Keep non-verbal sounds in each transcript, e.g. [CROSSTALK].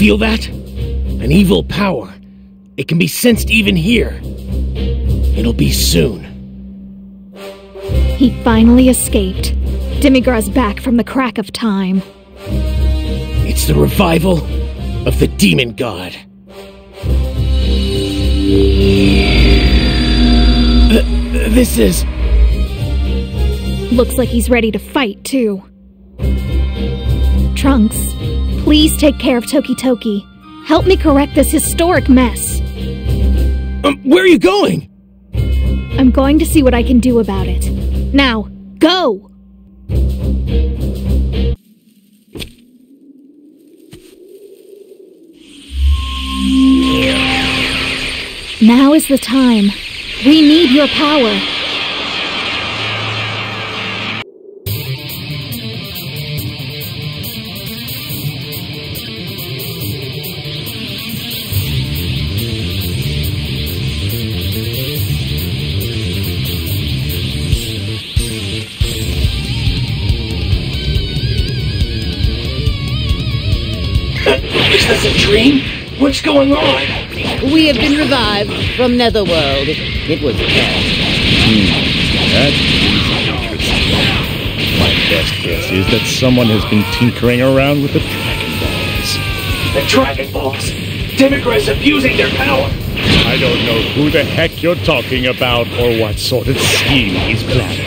feel that? An evil power. It can be sensed even here. It'll be soon. He finally escaped. Demigras back from the crack of time. It's the revival of the demon god. Th- this is. Looks like he's ready to fight, too. Trunks, please take care of Toki Toki. Help me correct this historic mess. Um, where are you going? I'm going to see what I can do about it. Now, go! Now is the time. We need your power. A dream? What's going on? We have been revived from Netherworld. It was bad. Hmm. That is interesting. My best guess is that someone has been tinkering around with the Dragon Balls. The Dragon Balls. Demigras abusing their power. I don't know who the heck you're talking about or what sort of scheme he's planning.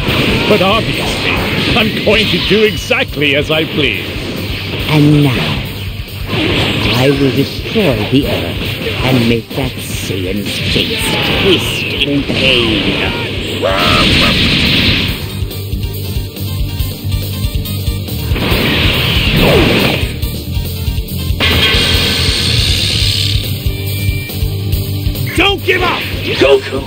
But obviously, I'm going to do exactly as I please. And now, I will destroy the Earth and make that Saiyan's face twist in pain. Don't give up! Goku!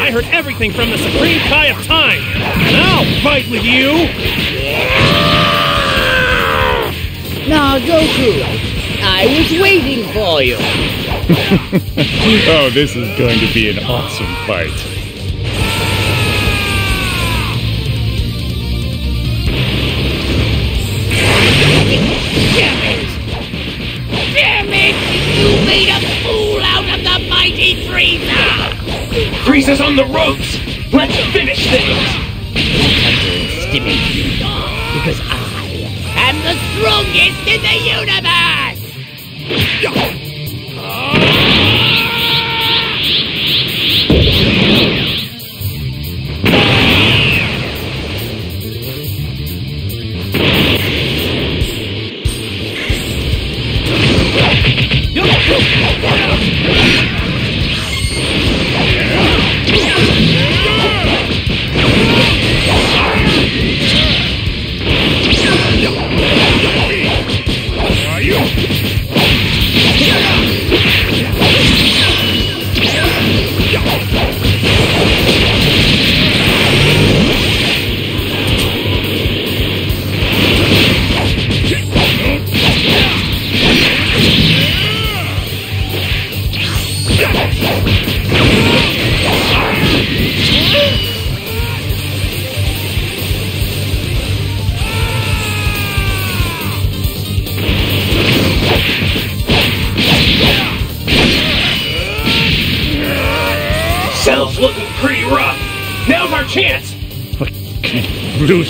I heard everything from the Supreme Kai of Time! And I'll fight with you! Now, Goku, I was waiting for you. [LAUGHS] oh, this is going to be an awesome fight. Damn it! You made a fool out of the mighty Frieza! Frieza's on the ropes! Let's finish things! Underestimate because I am the strongest in the universe! Cell's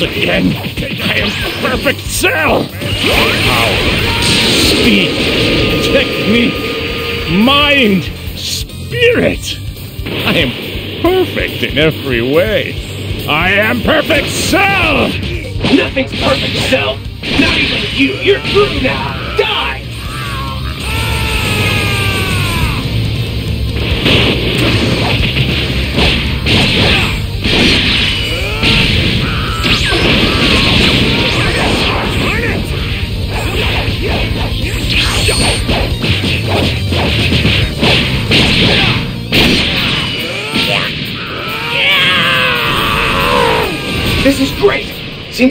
Again. I am perfect cell. Power, speed, technique, mind, spirit. I am perfect in every way. I am perfect cell. Nothing's perfect, Cell! Not even you! You're through now!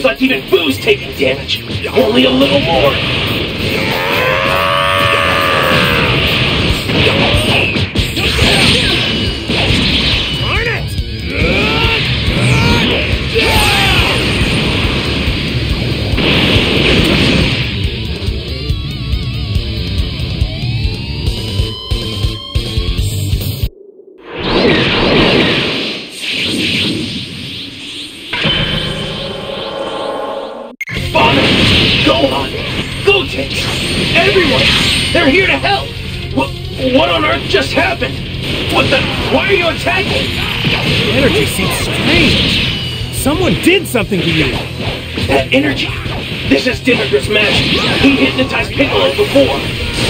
Seems like even Buu's taking damage. Only a little more. Someone did something to you. That energy! This is Demigra's magic. He hypnotized Piccolo before.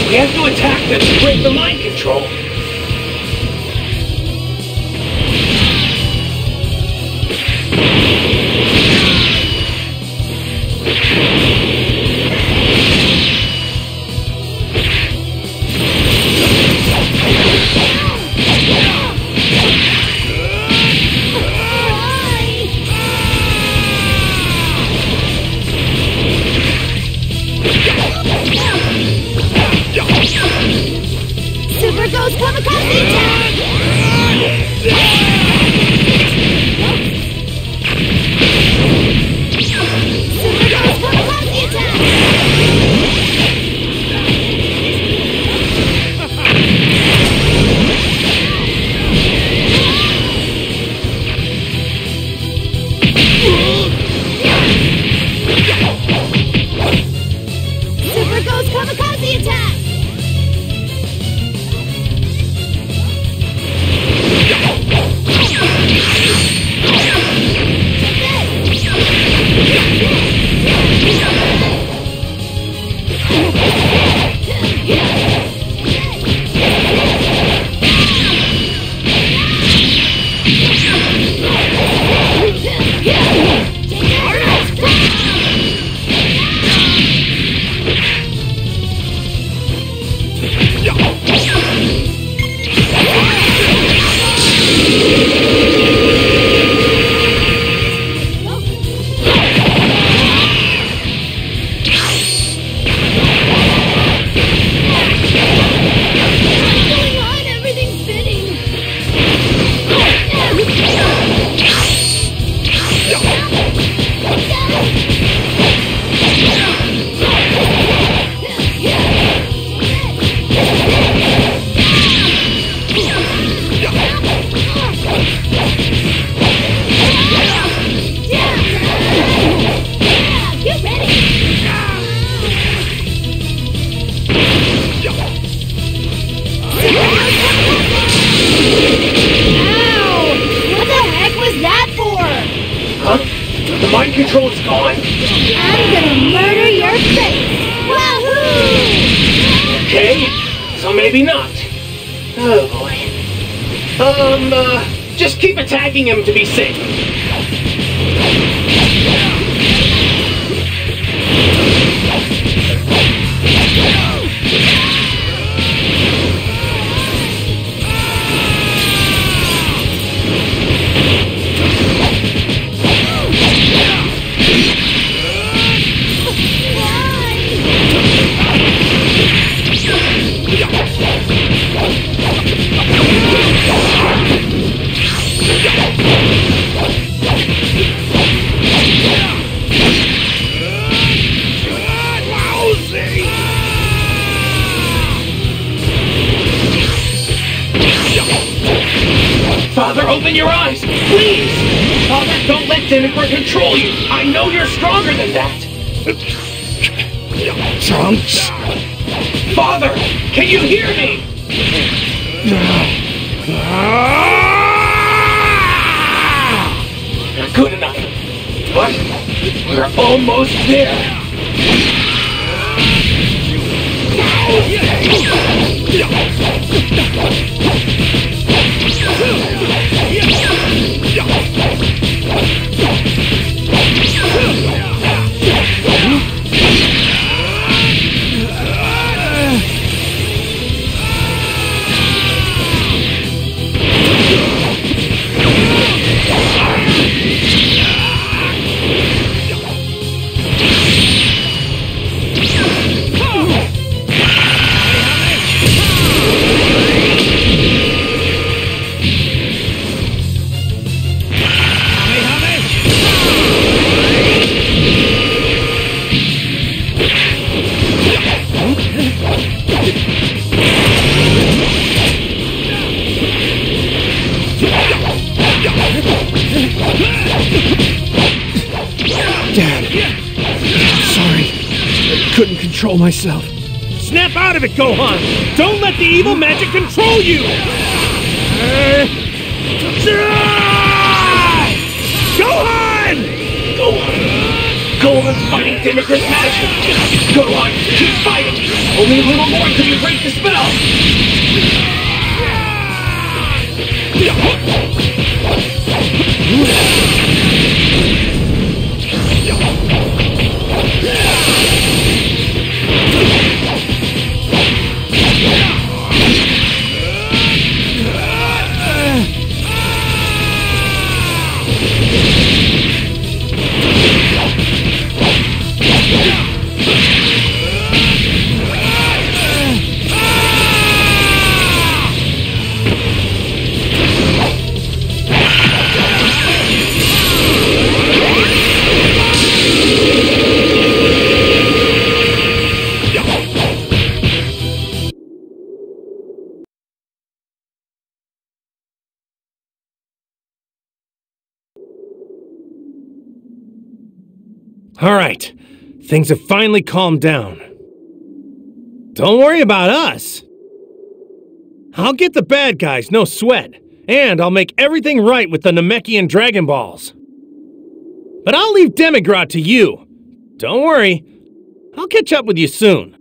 We have to attack them to break the mind control. Super him to be safe. in your eyes. Please! Father, don't let Demigra control you. I know you're stronger than that. Trunks? Father, can you hear me? You're good enough. But we're almost there. Yeah. Myself. Snap out of it, Gohan! Don't let the evil magic control you! Gohan! Gohan! Gohan's fighting Demigra's magic! Gohan, keep fighting! Only a little more until you break the spell! All right, things have finally calmed down. Don't worry about us. I'll get the bad guys, no sweat. And I'll make everything right with the Namekian Dragon Balls. But I'll leave Demigra to you. Don't worry, I'll catch up with you soon.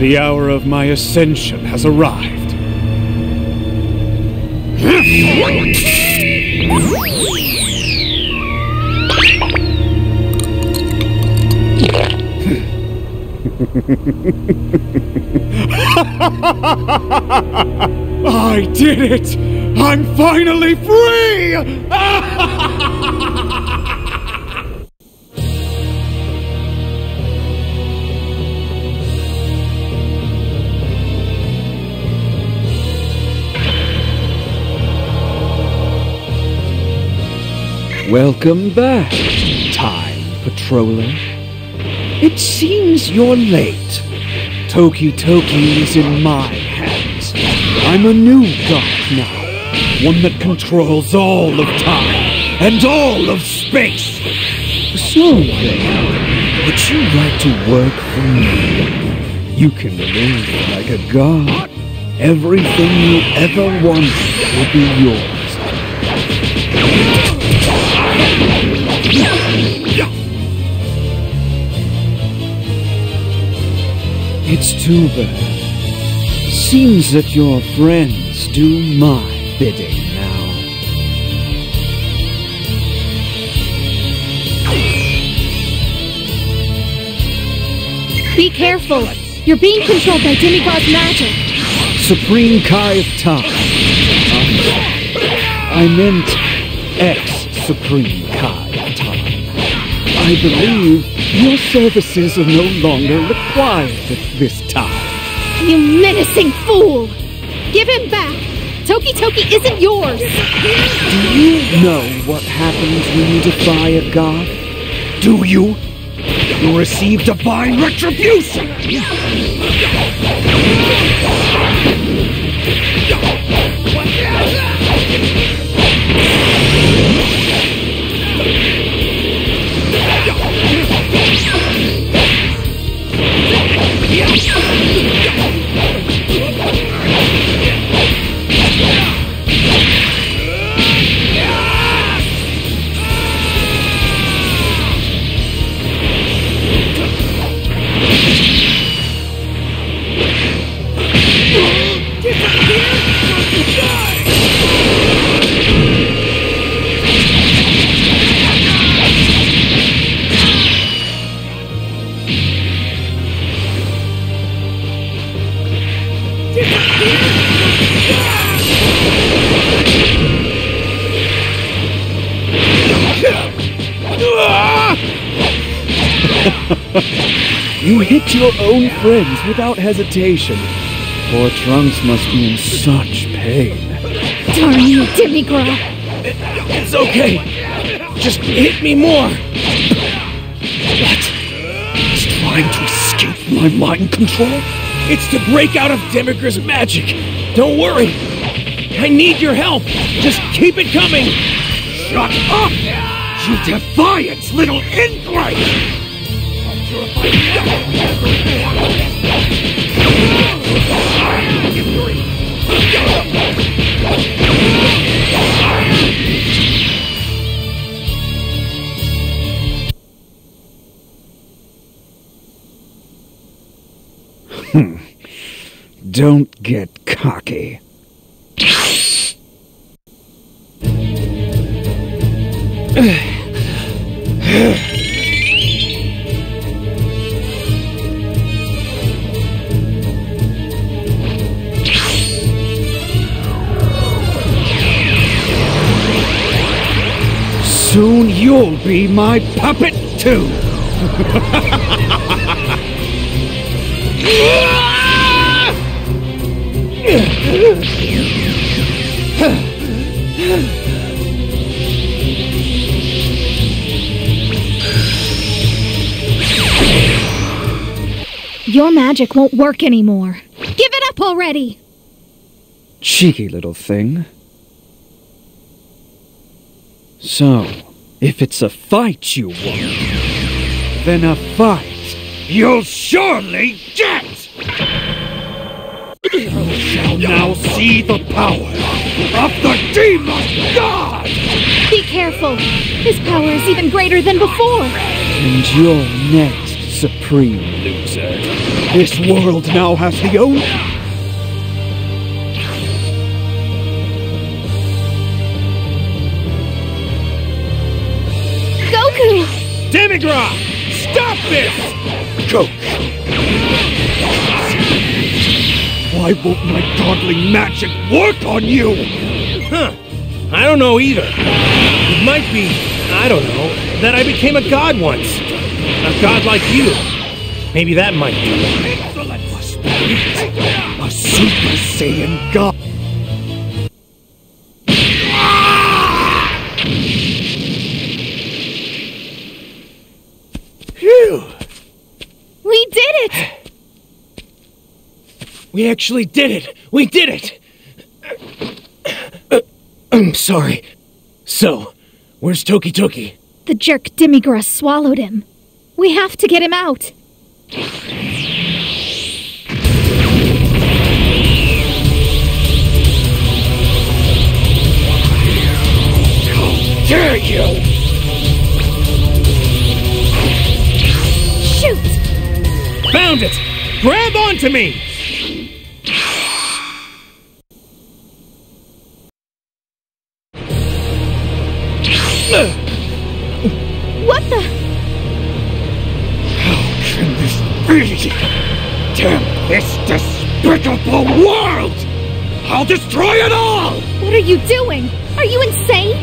The hour of my ascension has arrived. [LAUGHS] I did it! I'm finally free! [LAUGHS] Welcome back, Time Patroller. It seems you're late. Toki Toki is in my hands. I'm a new god now, one that controls all of time and all of space. So then, would you like to work for me? You can live like a god. Everything you ever wanted will be yours. It's too bad. Seems that your friends do my bidding now. Be careful. You're being controlled by Demigra's magic. Supreme Kai of Time. I meant Supreme Kai of I believe your services are no longer required at this time. You menacing fool! Give him back! Toki Toki isn't yours! Do you know what happens when you defy a god? Do you? You receive divine retribution! Thank you. Hit your own friends without hesitation. Poor Trunks must be in such pain. Darn you, Demigra! It's okay. Just hit me more. What? He's trying to escape my mind control? It's to break out of Demigra's magic. Don't worry. I need your help. Just keep it coming. Shut up! You defiant little ingrate! Hmm. Don't get cocky. [SIGHS] Soon you'll be my puppet too. Your magic won't work anymore. Give it up already! Cheeky little thing. So, if it's a fight you want, then a fight you'll surely get! You shall now see the power of the demon god! Be careful! His power is even greater than before! And you're next, supreme loser. This world now has the only... Demigra! Stop this! Goku! Why won't my godly magic work on you? Huh. I don't know either. It might be, I don't know, that I became a god once. A god like you. Maybe that might be why. A Super Saiyan God. We actually did it. We did it. [CLEARS THROAT] I'm sorry. So, where's Toki Toki? The jerk Demigra swallowed him. We have to get him out. Dare you! Shoot! Found it! Grab onto me! Damn this despicable world! I'll destroy it all! What are you doing? Are you insane?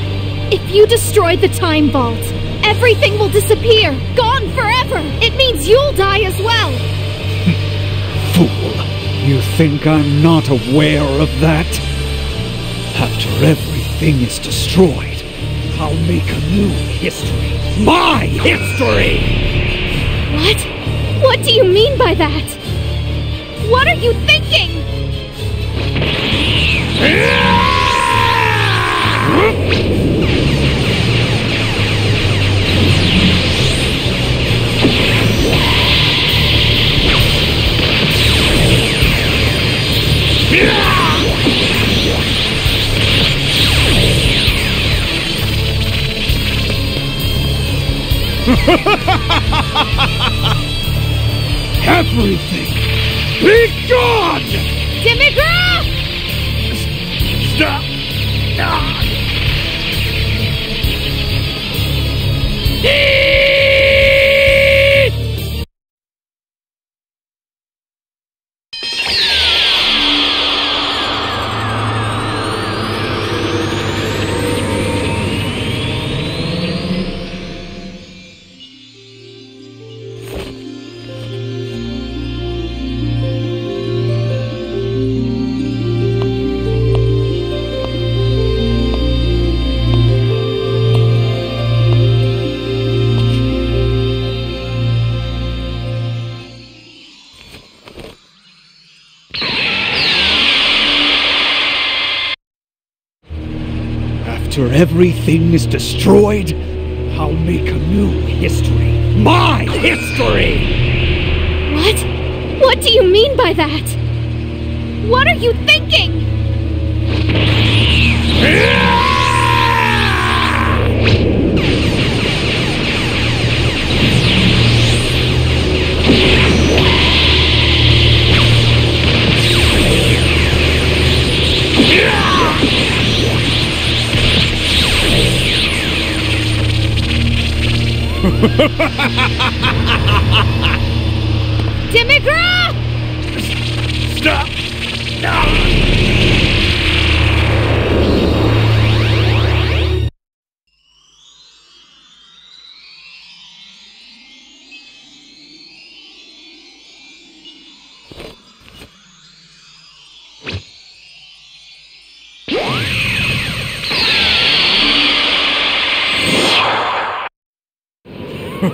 If you destroy the time vault, everything will disappear, gone forever. It means you'll die as well. [LAUGHS] Fool! You think I'm not aware of that? After everything is destroyed, I'll make a new history. My history! What? What do you mean by that? What are you thinking? [LAUGHS] everything. Be gone! Demigra! Stop! Ah. Everything is destroyed, I'll make a new history. My history! What? What do you mean by that? What are you thinking? [LAUGHS] Demigra! Stop! Demigra!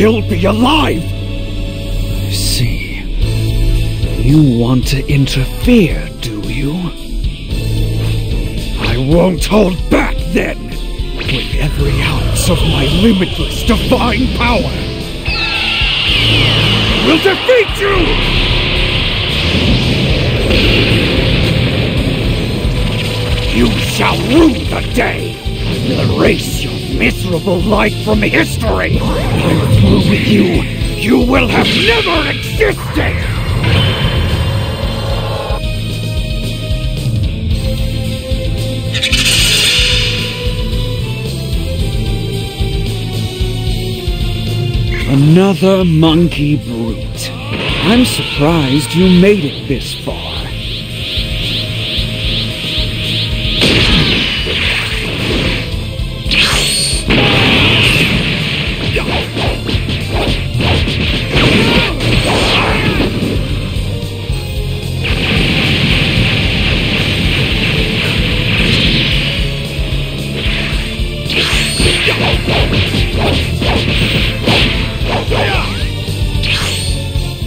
still be alive? I see. You want to interfere, do you? I won't hold back then! With every ounce of my limitless divine power! I will defeat you! You shall rue the day! I will erase your miserable life from history! I'm through with you! You will have never existed! Another monkey brute. I'm surprised you made it this far.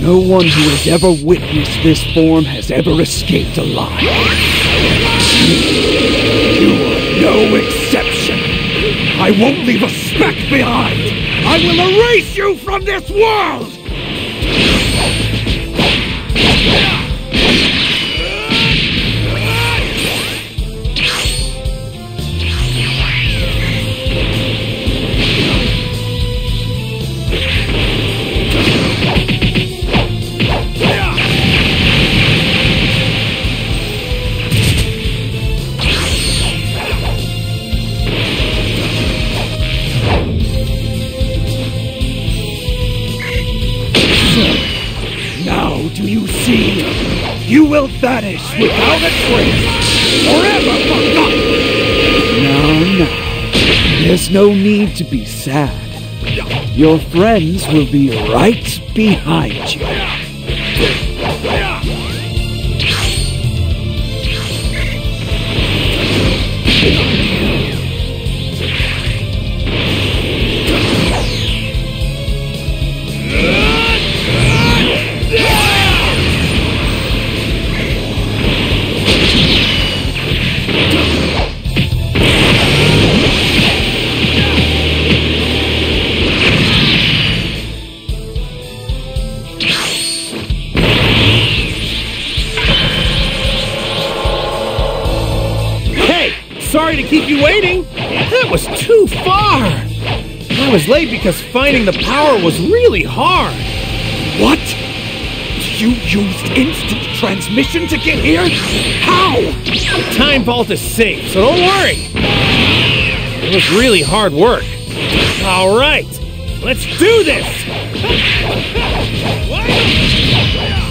No one who has ever witnessed this form has ever escaped alive. You are no exception. I won't leave a speck behind. I will erase you from this world! Will vanish without a trace, forever forgotten! No, no. There's no need to be sad. Your friends will be right behind you. Finding the power was really hard. What? You used instant transmission to get here? How? The time vault is safe, so don't worry. It was really hard work. All right, let's do this. [LAUGHS]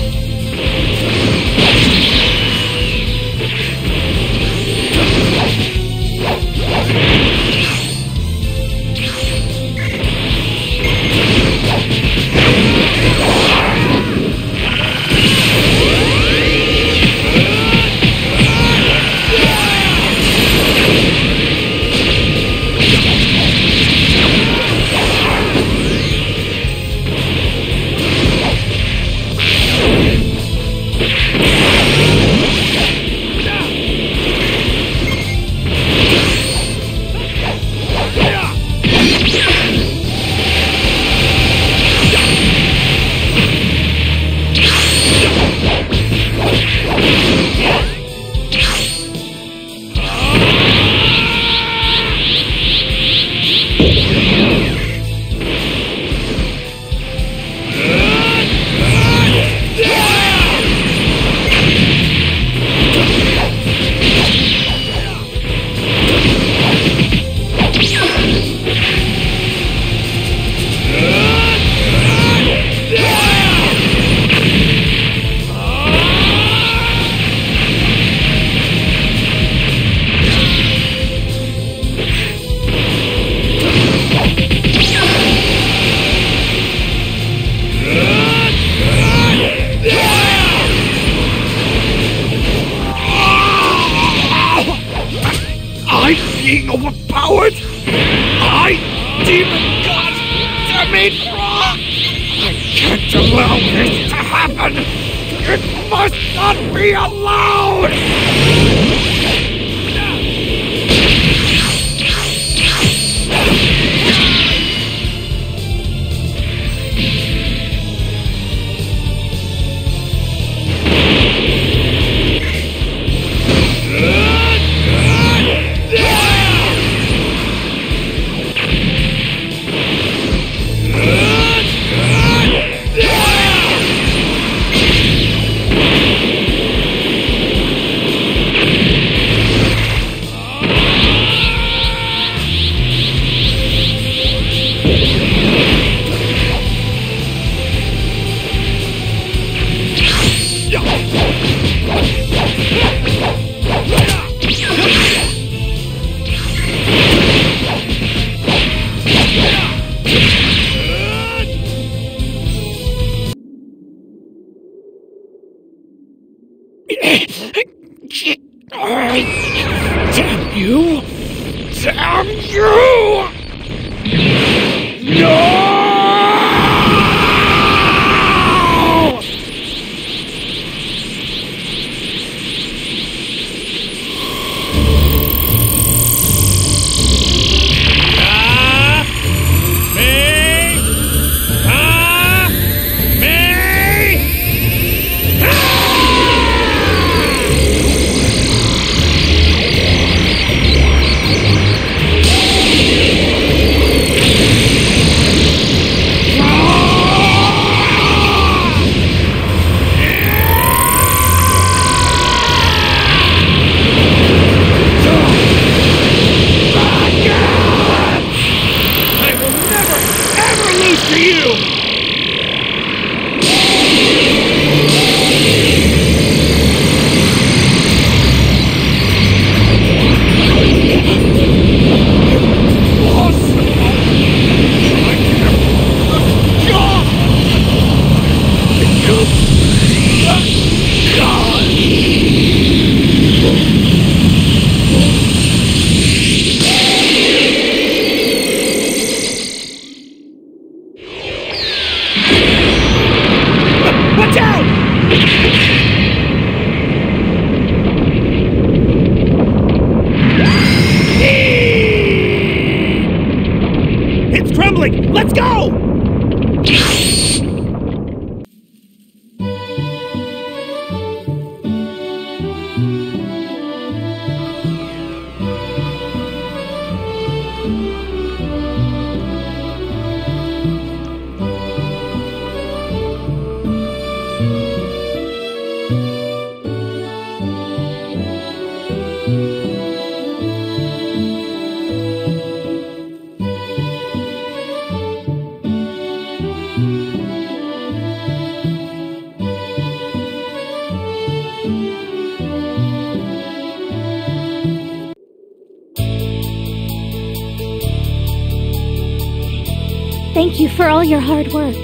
Thank you for all your hard work.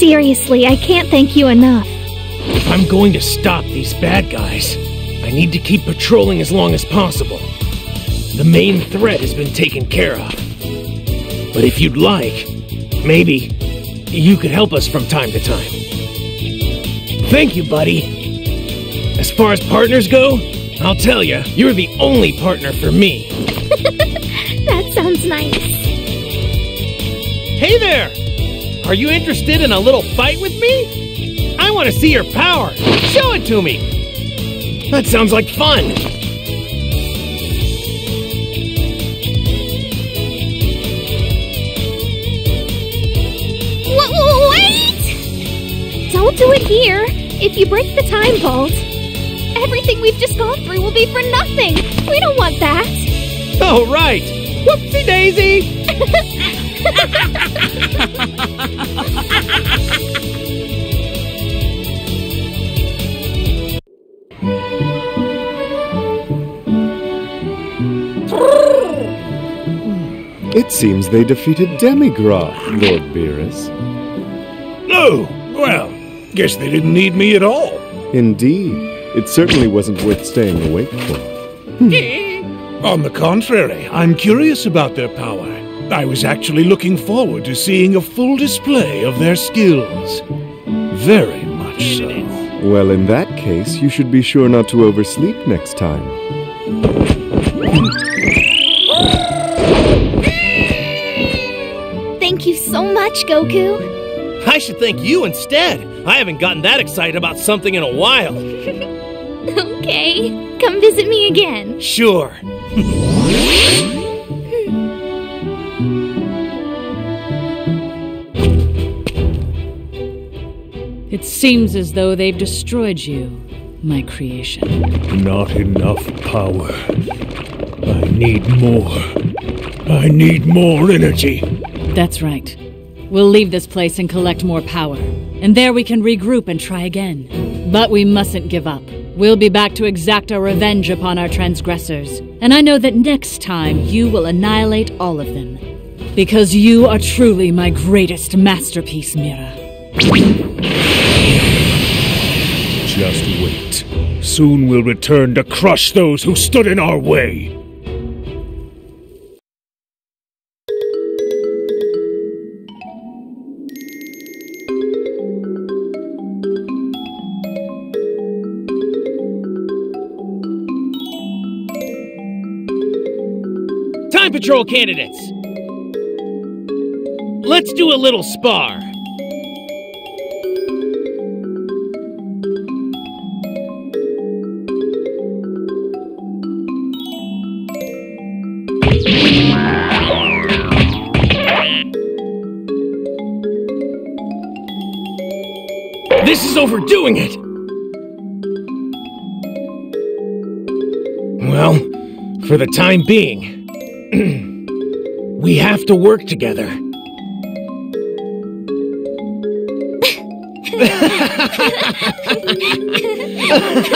Seriously, I can't thank you enough. If I'm going to stop these bad guys, I need to keep patrolling as long as possible. The main threat has been taken care of. But if you'd like, maybe you could help us from time to time. Thank you, buddy. As far as partners go, I'll tell you, you're the only partner for me. [LAUGHS] That sounds nice. Hey there! Are you interested in a little fight with me? I want to see your power. Show it to me. That sounds like fun. Wait! Don't do it here. If you break the time vault, everything we've just gone through will be for nothing. We don't want that. Oh, right. Whoopsie daisy. [LAUGHS] It seems they defeated Demigra, Lord Beerus. Oh, well, guess they didn't need me at all. Indeed, it certainly wasn't worth staying awake for. Hmm. On the contrary, I'm curious about their power. I was actually looking forward to seeing a full display of their skills. Very much so. Well, in that case, you should be sure not to oversleep next time. Thank you so much, Goku. I should thank you instead. I haven't gotten that excited about something in a while. [LAUGHS] Okay, come visit me again. Sure. [LAUGHS] It seems as though they've destroyed you, my creation. Not enough power. I need more. I need more energy. That's right. We'll leave this place and collect more power. And there we can regroup and try again. But we mustn't give up. We'll be back to exact our revenge upon our transgressors. And I know that next time you will annihilate all of them. Because you are truly my greatest masterpiece, Mira. Just wait. Soon we'll return to crush those who stood in our way. Time Patrol candidates! Let's do a little spar. Overdoing it! Well, for the time being, [CLEARS THROAT] we have to work together. [LAUGHS]